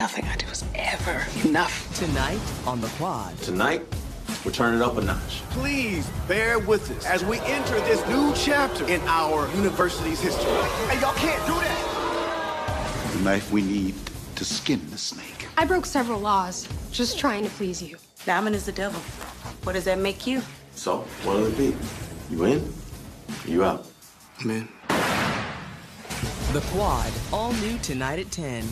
Nothing I do is ever enough. Tonight on The Quad. Tonight, we're turning it up a notch. Please bear with us as we enter this new chapter in our university's history. Hey, y'all can't do that. The knife we need to skin the snake. I broke several laws, just trying to please you. Diamond is the devil. What does that make you? So, what will it be? You in? You out? Man. The Quad. All new tonight at 10.